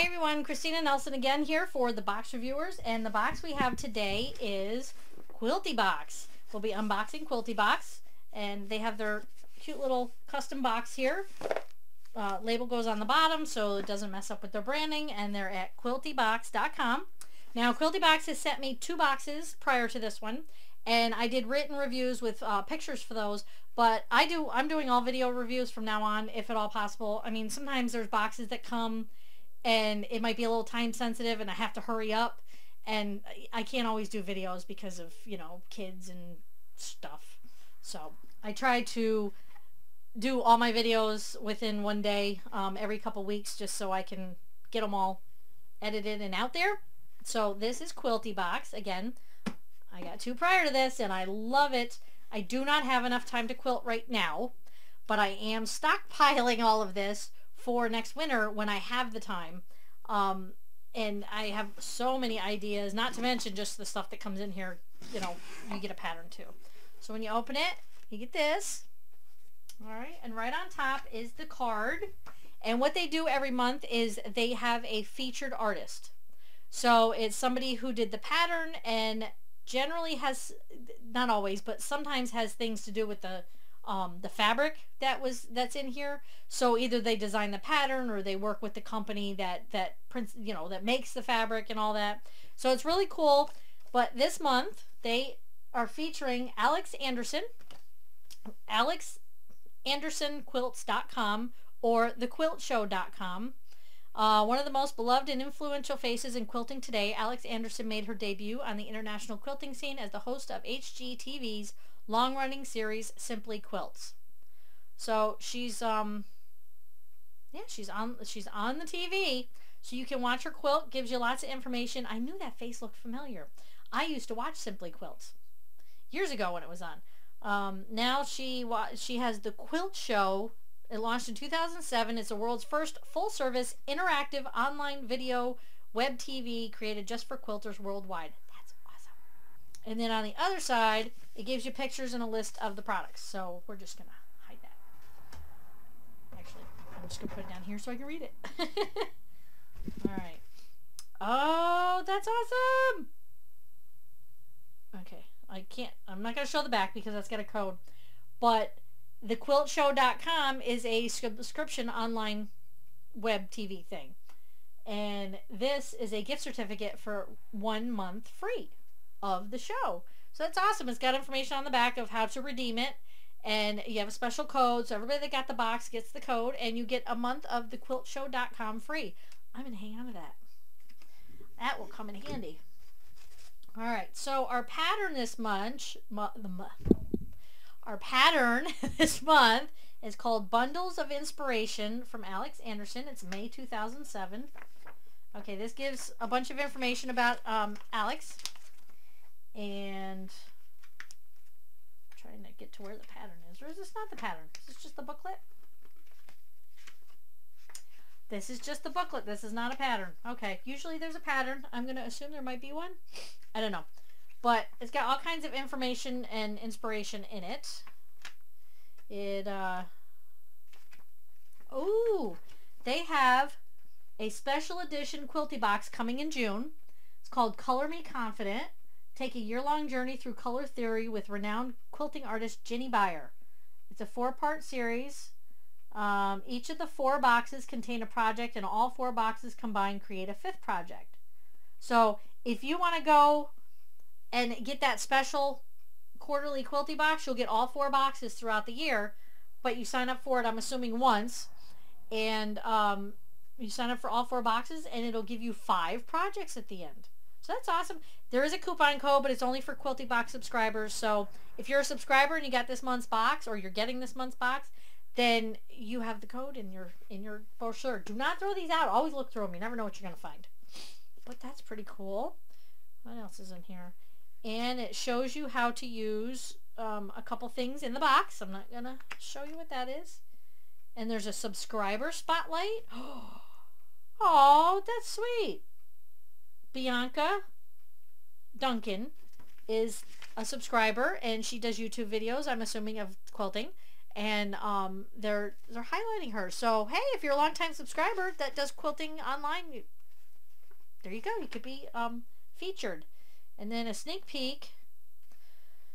Hi everyone, Christina Nelson again here for the box reviewers and the box we have today is Quilty Box. We'll be unboxing Quilty Box and they have their cute little custom box here. Uh, label goes on the bottom so it doesn't mess up with their branding and they're at quiltybox.com. Now Quilty Box has sent me two boxes prior to this one and I did written reviews with uh, pictures for those but I do I'm doing all video reviews from now on if at all possible. I mean sometimes there's boxes that come and it might be a little time sensitive and I have to hurry up and I can't always do videos because of, you know, kids and stuff. So I try to do all my videos within one day, um, every couple weeks, just so I can get them all edited and out there. So this is Quilty Box. Again, I got two prior to this and I love it. I do not have enough time to quilt right now, but I am stockpiling all of this for next winter when I have the time. Um, and I have so many ideas, not to mention just the stuff that comes in here, you know, you get a pattern too. So when you open it, you get this. All right, and right on top is the card. And what they do every month is they have a featured artist. So it's somebody who did the pattern and generally has, not always, but sometimes has things to do with the um, the fabric that was that's in here. So either they design the pattern or they work with the company that that prints you know that makes the fabric and all that. So it's really cool. But this month they are featuring Alex Anderson, AlexAndersonQuilts.com or thequiltshow.com. Uh, one of the most beloved and influential faces in quilting today, Alex Anderson made her debut on the international quilting scene as the host of HGTV's long-running series Simply Quilts. So she's um yeah, she's on she's on the TV. So you can watch her quilt, gives you lots of information. I knew that face looked familiar. I used to watch Simply Quilts years ago when it was on. Um, now she she has the Quilt Show. It launched in 2007. It's the world's first full-service interactive online video web TV created just for quilters worldwide. And then on the other side, it gives you pictures and a list of the products. So we're just going to hide that. Actually, I'm just going to put it down here so I can read it. All right. Oh, that's awesome. Okay. I can't, I'm not going to show the back because that's got a code. But thequiltshow.com is a subscription online web TV thing. And this is a gift certificate for one month free of the show. So that's awesome. It's got information on the back of how to redeem it. And you have a special code. So everybody that got the box gets the code. And you get a month of thequiltshow.com free. I'm going to hang on to that. That will come in handy. All right. So our pattern this month, the our pattern this month is called Bundles of Inspiration from Alex Anderson. It's May 2007. Okay, this gives a bunch of information about um, Alex and I'm trying to get to where the pattern is. Or is this not the pattern? Is this just the booklet? This is just the booklet. This is not a pattern. Okay, usually there's a pattern. I'm going to assume there might be one. I don't know. But it's got all kinds of information and inspiration in it. It, uh... Ooh! They have a special edition quilty box coming in June. It's called Color Me Confident. Take a year-long journey through color theory with renowned quilting artist Jinny Beyer. It's a four-part series. Um, each of the four boxes contain a project and all four boxes combined create a fifth project. So if you want to go and get that special quarterly quilty box, you'll get all four boxes throughout the year, but you sign up for it, I'm assuming once, and um, you sign up for all four boxes and it'll give you five projects at the end. So that's awesome. There is a coupon code, but it's only for Quilty Box subscribers. So if you're a subscriber and you got this month's box or you're getting this month's box, then you have the code in your in your brochure. Do not throw these out. Always look through them. You never know what you're going to find. But that's pretty cool. What else is in here? And it shows you how to use um, a couple things in the box. I'm not going to show you what that is. And there's a subscriber spotlight. Oh, that's sweet. Bianca Duncan is a subscriber and she does YouTube videos, I'm assuming, of quilting. and um, they're they're highlighting her. So hey, if you're a longtime subscriber that does quilting online, you, there you go. You could be um, featured. And then a sneak peek.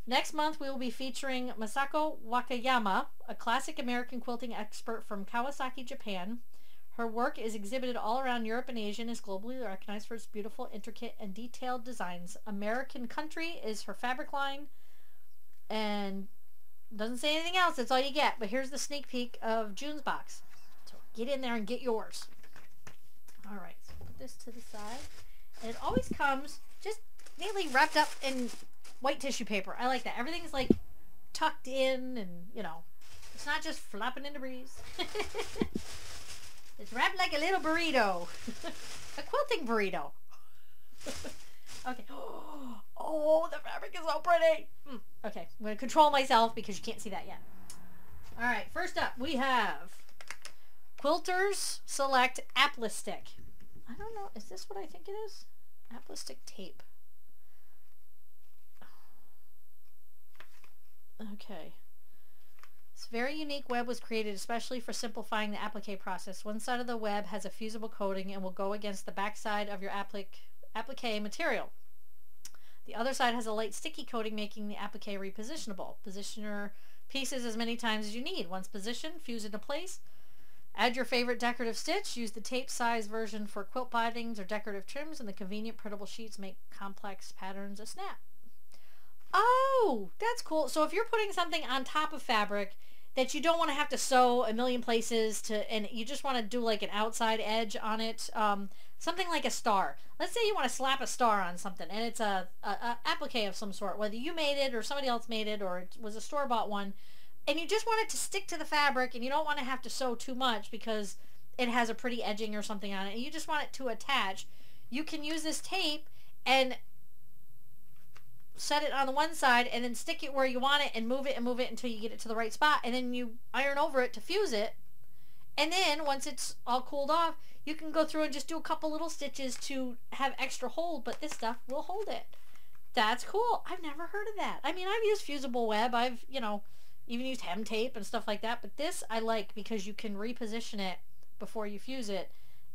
Next month we will be featuring Masako Wakayama, a classic American quilting expert from Kawasaki, Japan. Her work is exhibited all around Europe and Asia and is globally recognized for its beautiful, intricate, and detailed designs. American Country is her fabric line, and doesn't say anything else. That's all you get. But here's the sneak peek of June's box. So get in there and get yours. All right, so put this to the side. And it always comes just neatly wrapped up in white tissue paper. I like that. Everything's like tucked in and, you know, it's not just flapping in the breeze. It's wrapped like a little burrito. a quilting burrito. okay. Oh, the fabric is so pretty. Hmm. Okay, I'm going to control myself because you can't see that yet. All right, first up we have Quilters Select Appli-Stick. I don't know. Is this what I think it is? Appli-Stick tape. Okay. This very unique web was created especially for simplifying the applique process. One side of the web has a fusible coating and will go against the back side of your applique, applique material. The other side has a light sticky coating making the applique repositionable. Position your pieces as many times as you need. Once positioned, fuse into place. Add your favorite decorative stitch. Use the tape size version for quilt bindings or decorative trims and the convenient printable sheets make complex patterns a snap. Oh, that's cool. So if you're putting something on top of fabric that you don't want to have to sew a million places to, and you just want to do like an outside edge on it. Um, something like a star. Let's say you want to slap a star on something, and it's a, a, a applique of some sort, whether you made it or somebody else made it, or it was a store bought one, and you just want it to stick to the fabric, and you don't want to have to sew too much because it has a pretty edging or something on it, and you just want it to attach. You can use this tape and set it on the one side and then stick it where you want it and move it and move it until you get it to the right spot. And then you iron over it to fuse it. And then once it's all cooled off you can go through and just do a couple little stitches to have extra hold but this stuff will hold it. That's cool. I've never heard of that. I mean i've used fusible web. I've you know even used hem tape and stuff like that. But this i like because you can reposition it before you fuse it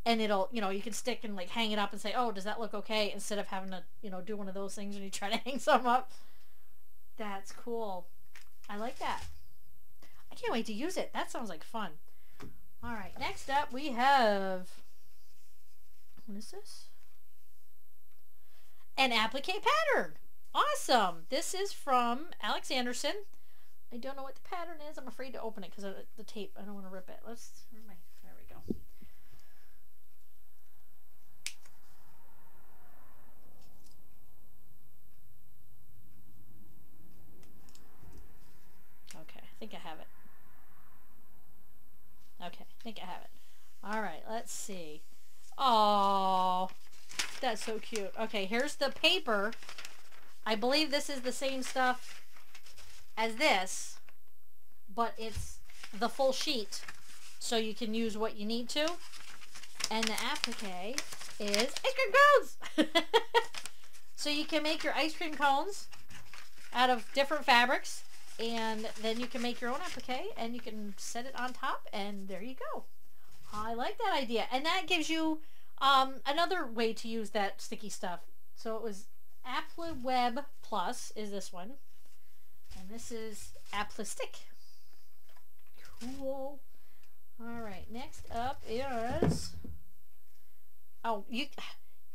and it'll you know you can stick and like hang it up and say oh does that look okay? instead of having to you know do one of those things when you try to hang some up. That's cool. I like that. I can't wait to use it. That sounds like fun. All right next up we have what is this? An applique pattern. Awesome. This is from alex anderson. I don't know what the pattern is. I'm afraid to open it because of the tape. I don't want to rip it. Let's there we go think I have it. Okay, I think I have it. All right, let's see. Oh, that's so cute. Okay, here's the paper. I believe this is the same stuff as this, but it's the full sheet, so you can use what you need to. And the applique is ice cream cones! so you can make your ice cream cones out of different fabrics and then you can make your own applique and you can set it on top and there you go. I like that idea. And that gives you um, another way to use that sticky stuff. So it was Appli-Web Plus is this one. And this is Appli-Stick. Cool. All right, next up is... Oh, you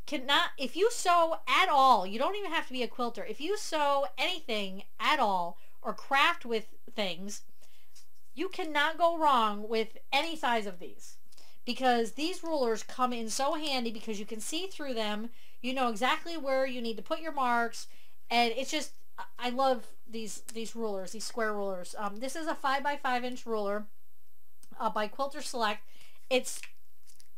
cannot... If you sew at all, you don't even have to be a quilter. If you sew anything at all, or craft with things, you cannot go wrong with any size of these because these rulers come in so handy because you can see through them. You know exactly where you need to put your marks and it's just I love these these rulers, these square rulers. Um, this is a 5 by 5 inch ruler uh, by Quilter Select. It's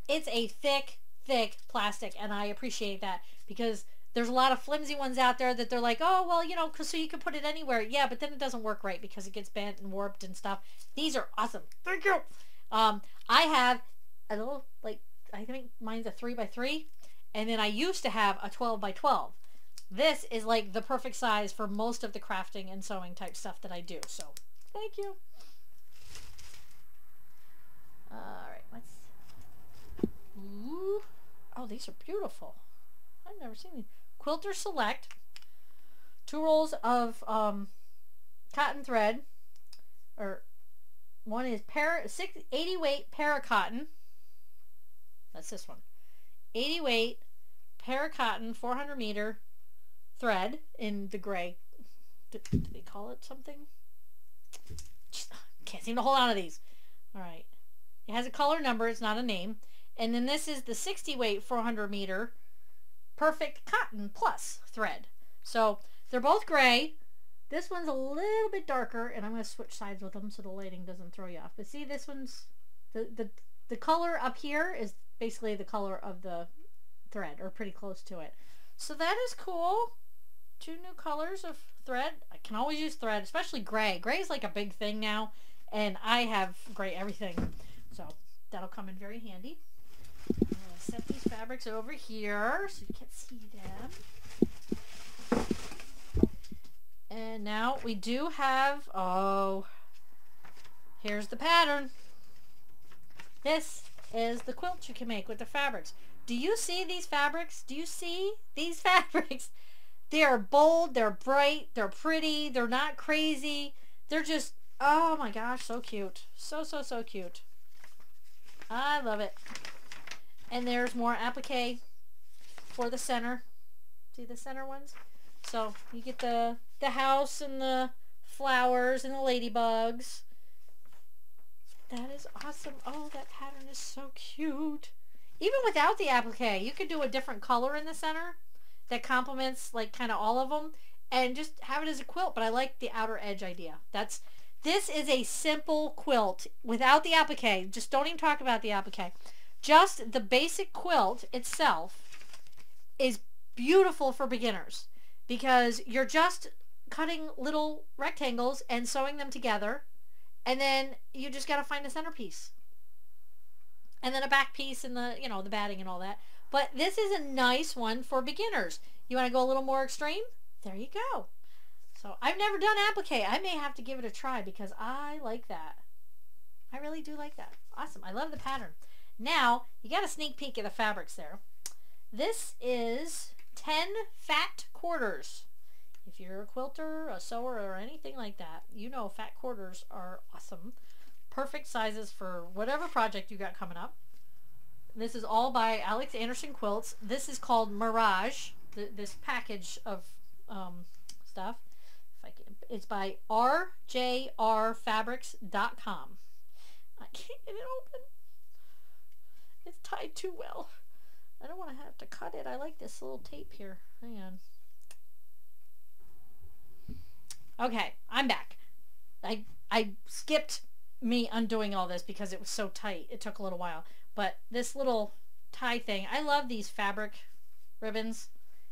it's a thick, thick plastic and I appreciate that because there's a lot of flimsy ones out there that they're like, oh, well, you know, so you can put it anywhere. Yeah, but then it doesn't work right because it gets bent and warped and stuff. These are awesome. Thank you. Um, I have a little, like, I think mine's a 3 by 3 and then I used to have a 12 by 12 This is like the perfect size for most of the crafting and sewing type stuff that I do. So, thank you. Alright, let's... Ooh. Oh, these are beautiful. I've never seen these. Quilter Select. Two rolls of um, cotton thread. Or one is para, six, 80 weight paracotton. That's this one. 80 weight paracotton 400 meter thread in the gray. Do, do they call it something? Can't seem to hold on to these. All right. It has a color number. It's not a name. And then this is the 60 weight 400 meter perfect cotton plus thread. So they're both gray. This one's a little bit darker and I'm going to switch sides with them so the lighting doesn't throw you off. But see this one's the, the, the color up here is basically the color of the thread or pretty close to it. So that is cool. Two new colors of thread. I can always use thread, especially gray. Gray is like a big thing now and I have gray everything. So that'll come in very handy. Set these fabrics over here so you can see them. And now we do have, oh, here's the pattern. This is the quilt you can make with the fabrics. Do you see these fabrics? Do you see these fabrics? They are bold, they're bright, they're pretty, they're not crazy. They're just, oh my gosh, so cute. So, so, so cute. I love it. And there's more applique for the center. See the center ones? So you get the, the house and the flowers and the ladybugs. That is awesome. Oh, that pattern is so cute. Even without the applique, you could do a different color in the center that complements like kind of all of them and just have it as a quilt. But I like the outer edge idea. That's This is a simple quilt without the applique. Just don't even talk about the applique. Just the basic quilt itself is beautiful for beginners because you're just cutting little rectangles and sewing them together and then you just got to find a centerpiece. And then a back piece and the you know the batting and all that. But this is a nice one for beginners. You want to go a little more extreme? There you go. So I've never done applique. I may have to give it a try because I like that. I really do like that. Awesome. I love the pattern now you got a sneak peek of the fabrics there this is 10 fat quarters if you're a quilter, a sewer, or anything like that, you know fat quarters are awesome. Perfect sizes for whatever project you got coming up. This is all by Alex Anderson Quilts. This is called Mirage, th this package of um, stuff. It's by rjrfabrics.com. I can't get it open. It's tied too well. I don't want to have to cut it. I like this little tape here. Hang on. Okay, I'm back. I I skipped me undoing all this because it was so tight. It took a little while. But this little tie thing, I love these fabric ribbons.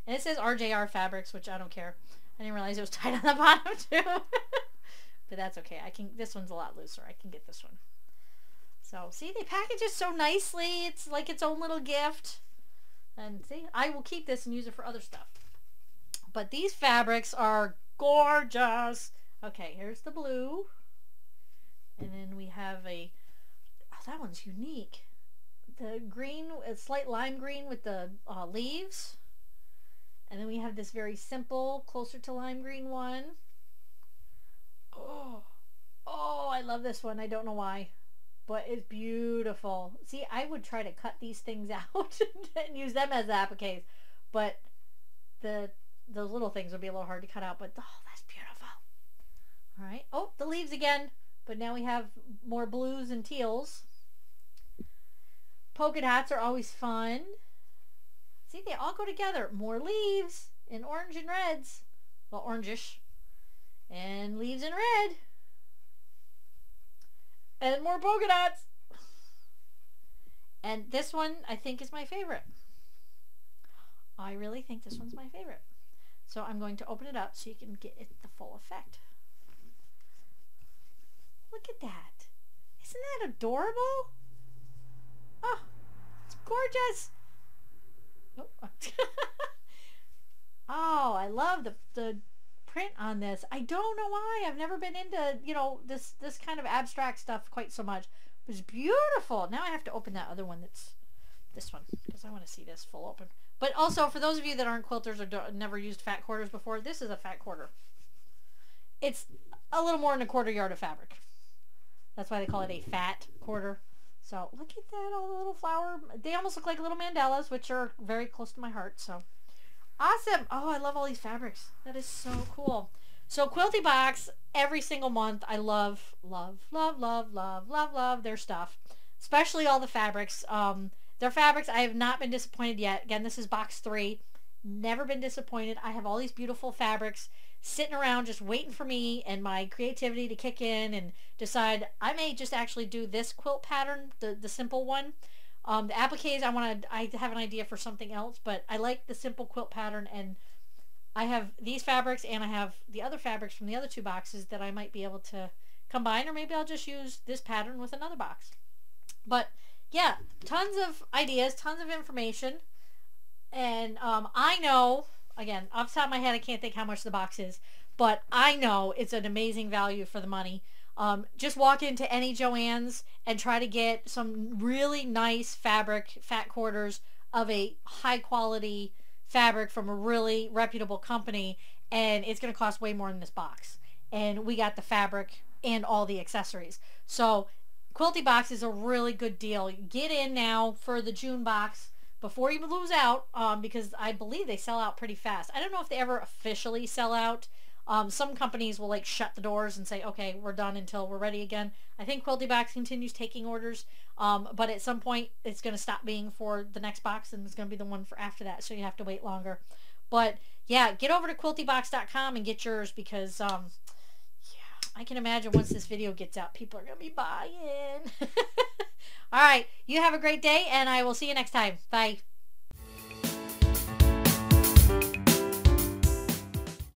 And it says RJR Fabrics, which I don't care. I didn't realize it was tied on the bottom too. but that's okay. I can this one's a lot looser. I can get this one. So see they package it so nicely. It's like its own little gift. And see, I will keep this and use it for other stuff. But these fabrics are gorgeous. Okay, here's the blue. And then we have a, oh, that one's unique. The green, a slight lime green with the uh, leaves. And then we have this very simple, closer to lime green one. Oh, oh, I love this one. I don't know why, but it's beautiful. See, I would try to cut these things out and use them as appliques, but the those little things would be a little hard to cut out, but oh, that's beautiful. All right. Oh, the leaves again, but now we have more blues and teals. Polka dots are always fun. See, they all go together. More leaves in orange and reds. Well, orangish. And leaves in red. And more polka dots. And this one, I think, is my favorite. I really think this one's my favorite. So I'm going to open it up so you can get it the full effect. Look at that. Isn't that adorable? Oh, it's gorgeous. Oh, oh I love the, the print on this. I don't know why. I've never been into, you know, this, this kind of abstract stuff quite so much. It was beautiful. Now I have to open that other one that's this one because I want to see this full open. But also, for those of you that aren't quilters or never used fat quarters before, this is a fat quarter. It's a little more than a quarter yard of fabric. That's why they call it a fat quarter. So look at that, all the little flower. They almost look like little mandalas, which are very close to my heart. So awesome. Oh, I love all these fabrics. That is so cool. So Quilty Box, every single month, I love, love, love, love, love, love, love their stuff. Especially all the fabrics. Um, their fabrics, I have not been disappointed yet. Again, this is box three. Never been disappointed. I have all these beautiful fabrics sitting around just waiting for me and my creativity to kick in and decide I may just actually do this quilt pattern, the, the simple one. Um, the appliques, I want to, I have an idea for something else, but I like the simple quilt pattern and I have these fabrics and I have the other fabrics from the other two boxes that I might be able to combine or maybe I'll just use this pattern with another box. But yeah, tons of ideas, tons of information. And um, I know again, off the top of my head, I can't think how much the box is, but I know it's an amazing value for the money. Um, just walk into any Joann's and try to get some really nice fabric, fat quarters of a high quality fabric from a really reputable company and it's going to cost way more than this box. And we got the fabric and all the accessories. So Quilty Box is a really good deal. Get in now for the June box before you lose out um, because I believe they sell out pretty fast. I don't know if they ever officially sell out. Um, some companies will like shut the doors and say, okay, we're done until we're ready again. I think Quilty Box continues taking orders, um, but at some point it's going to stop being for the next box and it's going to be the one for after that, so you have to wait longer. But yeah, get over to quiltybox.com and get yours because um, yeah, I can imagine once this video gets out, people are going to be buying. All right. You have a great day, and I will see you next time. Bye.